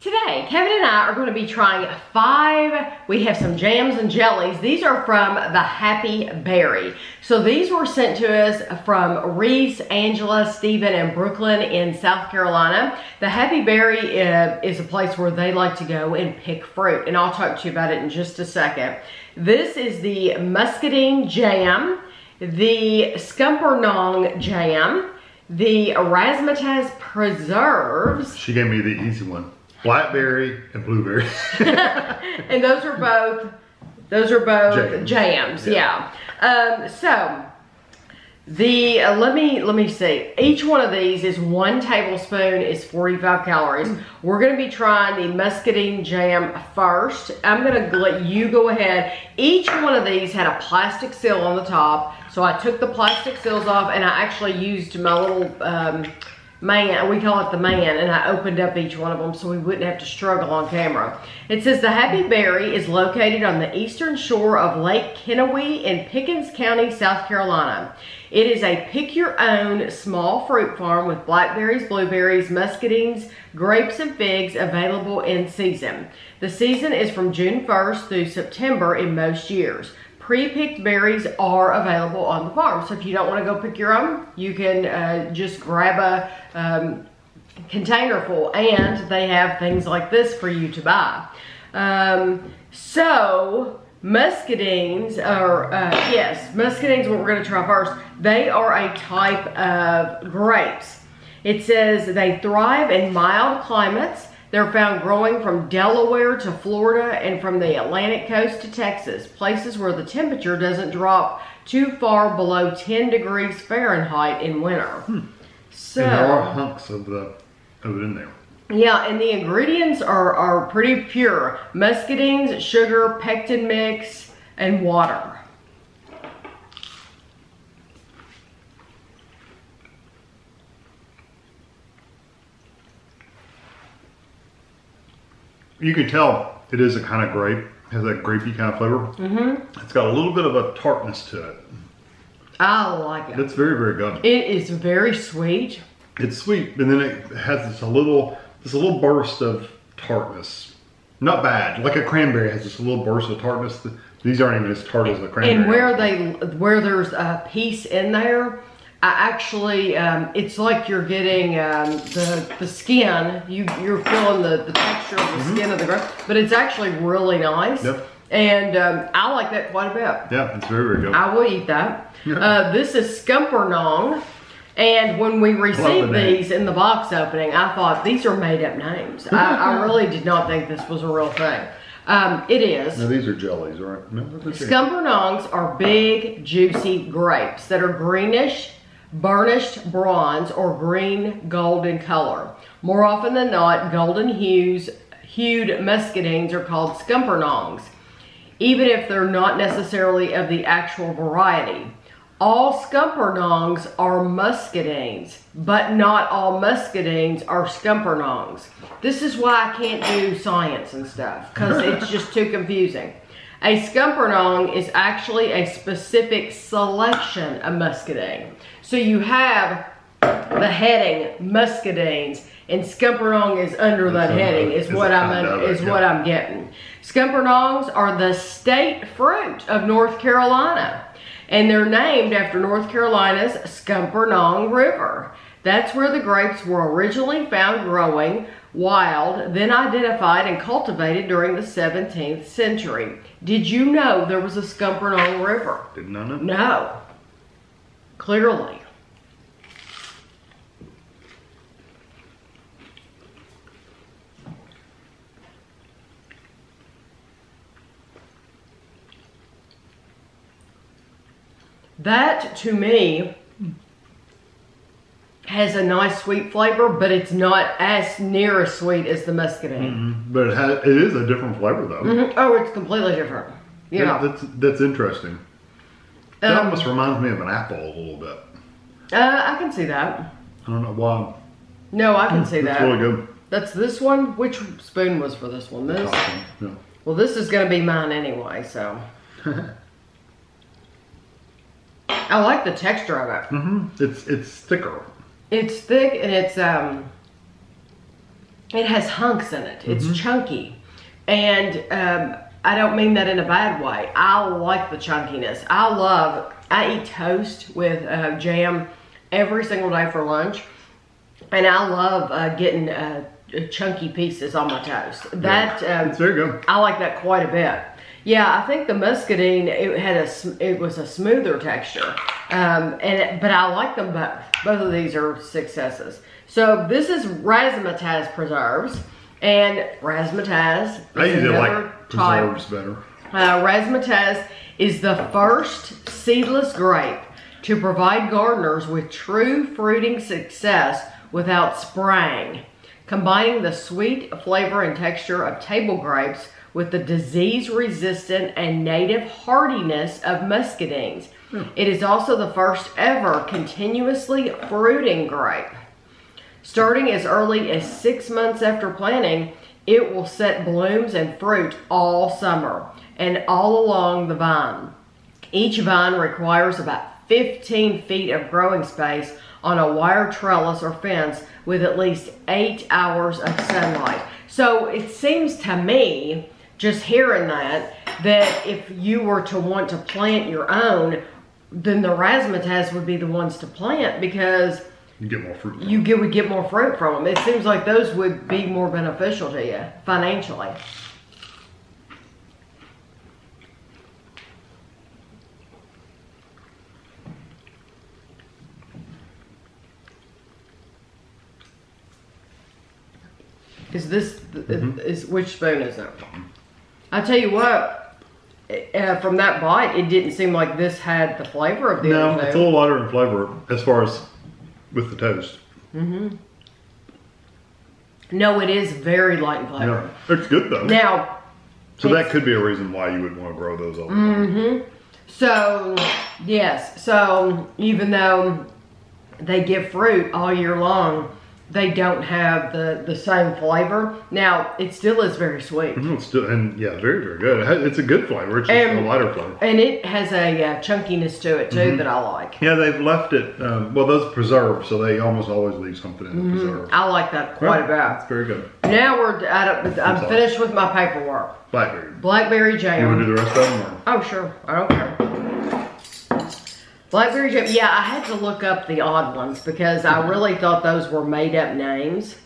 Today, Kevin and I are going to be trying five, we have some jams and jellies. These are from the Happy Berry. So these were sent to us from Reese, Angela, Steven, and Brooklyn in South Carolina. The Happy Berry uh, is a place where they like to go and pick fruit, and I'll talk to you about it in just a second. This is the Muscadine Jam, the Scuppernong Jam, the Razzmatazz Preserves. She gave me the easy one blackberry and blueberry. and those are both, those are both jams. jams yeah. yeah. Um, so the uh, let me let me see. Each one of these is one tablespoon is 45 calories. We're going to be trying the muscadine jam first. I'm going to let you go ahead. Each one of these had a plastic seal on the top. So I took the plastic seals off and I actually used my little um, man, we call it the man, and I opened up each one of them so we wouldn't have to struggle on camera. It says the Happy Berry is located on the eastern shore of Lake Keowee in Pickens County, South Carolina. It is a pick-your-own small fruit farm with blackberries, blueberries, muscadines, grapes, and figs available in season. The season is from June 1st through September in most years pre-picked berries are available on the farm. So if you don't want to go pick your own, you can uh, just grab a um, container full and they have things like this for you to buy. Um, so muscadines are, uh, yes, muscadines what we're going to try first. They are a type of grapes. It says they thrive in mild climates they're found growing from Delaware to Florida and from the Atlantic coast to Texas, places where the temperature doesn't drop too far below 10 degrees Fahrenheit in winter. Hmm. So and there are hunks of, the, of it in there. Yeah, and the ingredients are, are pretty pure. Muscadines, sugar, pectin mix, and water. You can tell it is a kind of grape, has that grapey kind of flavor. Mm-hmm. It's got a little bit of a tartness to it. I like it. It's very, very good. It is very sweet. It's sweet, and then it has this a little, this a little burst of tartness. Not bad. Like a cranberry has this little burst of tartness. These aren't even as tart as a cranberry. And where they, where there's a piece in there, I actually, um, it's like you're getting um, the the skin. You you're feeling the, the texture of the mm -hmm. skin of the grape, but it's actually really nice. Yep. And um, I like that quite a bit. Yeah, it's very very good. I will eat that. Yeah. Uh, this is Scuppernong. And when we received the these in the box opening, I thought these are made up names. I, I really did not think this was a real thing. Um, it is. Now these are jellies, right? No, Scuppernongs are big, juicy grapes that are greenish burnished bronze or green golden color. More often than not, golden hues, hued muscadines are called scuppernongs, even if they're not necessarily of the actual variety. All scuppernongs are muscadines, but not all muscadines are scuppernongs. This is why I can't do science and stuff, because it's just too confusing. A scuppernong is actually a specific selection of muscadine. So you have the heading muscadines and Scuppernong is under that heading is what I'm under, is what I'm getting. Scuppernongs are the state fruit of North Carolina and they're named after North Carolina's Scuppernong River. That's where the grapes were originally found growing wild, then identified and cultivated during the 17th century. Did you know there was a Scuppernong River? Did not know. No. Clearly. That, to me, has a nice sweet flavor, but it's not as near as sweet as the muscadine. Mm -hmm. But it, has, it is a different flavor, though. Mm -hmm. Oh, it's completely different. Yeah, that, that's that's interesting. That um, almost reminds me of an apple a little bit. Uh, I can see that. I don't know why. No, I can see that. really good. That's this one. Which spoon was for this one? This. Yeah. Well, this is going to be mine anyway, so. I like the texture of it. Mm -hmm. It's it's thicker. It's thick and it's um it has hunks in it. It's chunky. And um, I don't mean that in a bad way. I like the chunkiness. I love, I eat toast with uh, jam every single day for lunch. And I love uh, getting uh, chunky pieces on my toast. That um, It's very good. I like that quite a bit. Yeah, I think the muscadine it had a it was a smoother texture, um, and it, but I like them both. Both of these are successes. So this is razzmatazz preserves, and razzmatazz I usually like type. preserves better. Uh, razzmatazz is the first seedless grape to provide gardeners with true fruiting success without spraying, combining the sweet flavor and texture of table grapes with the disease-resistant and native hardiness of muscadines. Hmm. It is also the first ever continuously fruiting grape. Starting as early as six months after planting, it will set blooms and fruit all summer and all along the vine. Each vine requires about 15 feet of growing space on a wire trellis or fence with at least eight hours of sunlight. So it seems to me, just hearing that, that if you were to want to plant your own, then the razzmatazz would be the ones to plant because You get more fruit. you get, would get more fruit from them. It seems like those would be more beneficial to you financially. Is this mm-hmm. is which spoon is it? Mm-hmm. I tell you what, uh, from that bite, it didn't seem like this had the flavor of the no, it's a little lighter in flavor as far as with the toast. Mm-hmm. No, it is very light in flavor. Yeah, it's good though. Now, so that could be a reason why you would want to grow those all the Mm-hmm. time. So, yes. So, even though they give fruit all year long, they don't have the, the same flavor. Now, it still is very sweet. Mhm, It's still, and yeah, very very good. It's a good flavor. It's just And- a lighter flavor. And it has a uh, chunkiness to it, too, Mm-hmm. that I like. Yeah, they've left it. Um, well, those preserved, so they almost always leave something in Mm-hmm. the preserve. I like that quite a It's very good. Now we're at a, I'm sorry. finished with my paperwork. Blackberry. Blackberry jam. You want to do the rest of them? Or? Oh, sure. I don't care. Blackberry jam. Yeah, I had to look up the odd ones because I really thought those were made up names.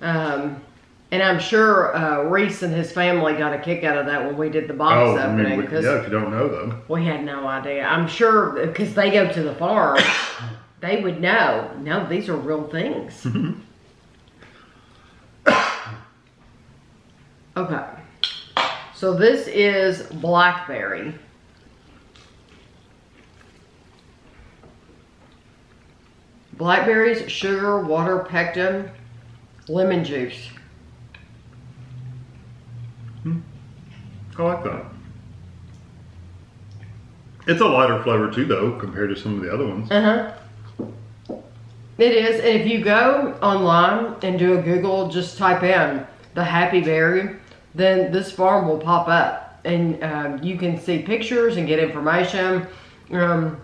Um, and I'm sure uh, Reese and his family got a kick out of that when we did the box Oh, I opening mean, we, yeah, if you don't know them. we had no idea. I'm sure because they go to the farm, they would know. No, these are real things. okay. So this is blackberry. Blackberries, sugar, water, pectin, lemon juice. Hmm. I like that. It's a lighter flavor too, though, compared to some of the other ones. Uh huh. It is, and if you go online and do a Google, just type in the Happy Berry, then this farm will pop up, and um, you can see pictures and get information. Um,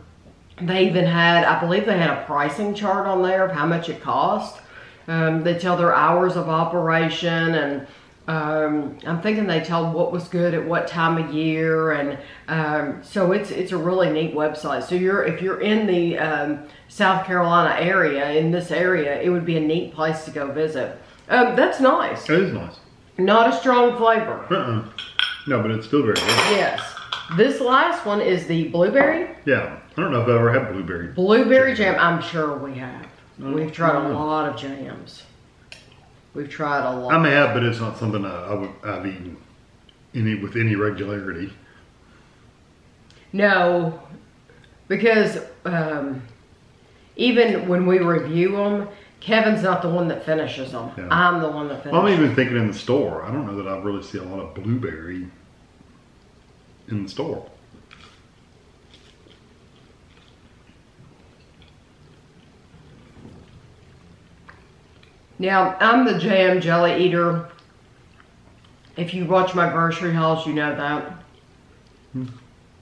they even had, I believe, they had a pricing chart on there of how much it cost. Um, they tell their hours of operation, and um, I'm thinking they tell what was good at what time of year, and um, so it's it's a really neat website. So you're if you're in the um, South Carolina area, in this area, it would be a neat place to go visit. Um, that's nice. It is nice. Not a strong flavor. Uh-uh. No, but it's still very good. Yes. This last one is the blueberry. Yeah. I don't know if I ever had blueberry. Blueberry jam, I'm sure we have. We've tried a Mm. lot of jams. We've tried a lot. I may have, but it's not something I, I would, I've eaten any with any regularity. no, because um, even when we review them, Kevin's not the one that finishes them. Yeah. I'm the one that finishes. Well, I'm even thinking in the store. I don't know that I really see a lot of blueberry in the store. Now, I'm the jam jelly eater. If you watch my grocery hauls, you know that.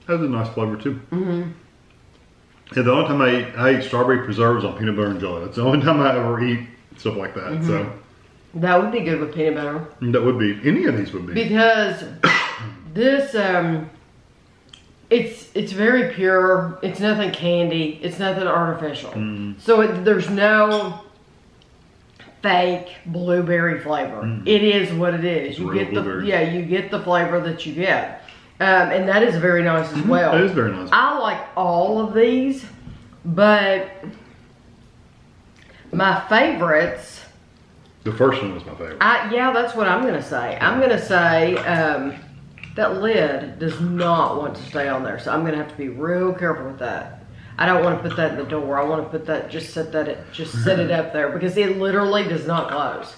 Has a nice flavor too. Mm-hmm. Yeah, the only time I eat, I eat strawberry preserves on peanut butter and jelly. That's the only time I ever eat stuff like that. So That would be good with peanut butter. That would be any of these would be because this um, it's it's very pure. It's nothing candy. It's nothing artificial. Mm. So it, there's no fake blueberry flavor. Mm. It is what it is. You get the yeah, you get the flavor that you get, um, and that is very nice as well. It is very nice. I like all of these, but my favorites. The first one was my favorite. I yeah, that's what I'm gonna say. I'm gonna say um, that lid does not want to stay on there, so I'm gonna have to be real careful with that. I don't want to put that in the door. I want to put that just set that it just set it up there because it literally does not close.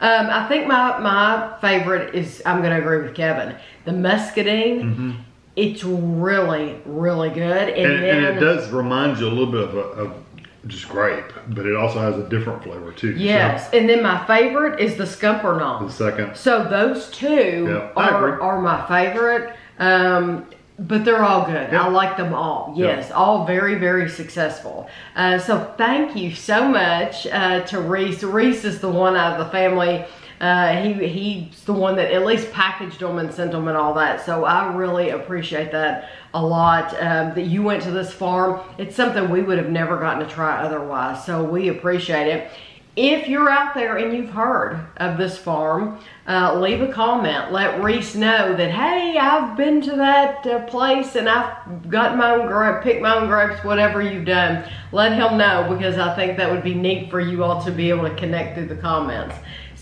Um, I think my my favorite is I'm gonna agree with Kevin. The muscadine. It's really really good, and, and, then and it does remind you a little bit of, a, of just grape, but it also has a different flavor too. yes, and then my favorite is the Scuppernong. So, the second. So those two Yeah, are, are my favorite. Um, but they're all good. Yeah. I like them all. Yeah. Yes, all very, very successful. Uh, so thank you so much uh, to Reese. Reese is the one out of the family. Uh, he he's the one that at least packaged them and sent them and all that. So I really appreciate that a lot. Um, that you went to this farm. It's something we would have never gotten to try otherwise. So we appreciate it. If you're out there and you've heard of this farm, uh, leave a comment. Let Reese know that, hey, I've been to that uh, place and I've got my own grape, picked my own grapes, whatever you've done. Let him know because I think that would be neat for you all to be able to connect through the comments.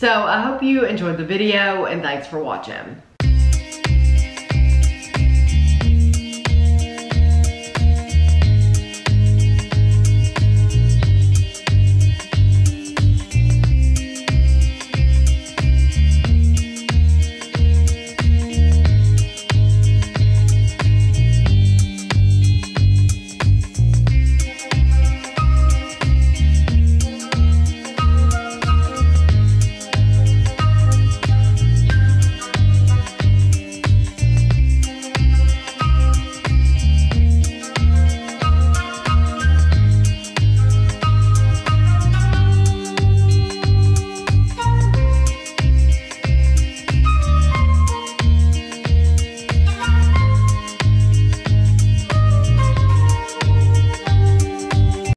So I hope you enjoyed the video and thanks for watching.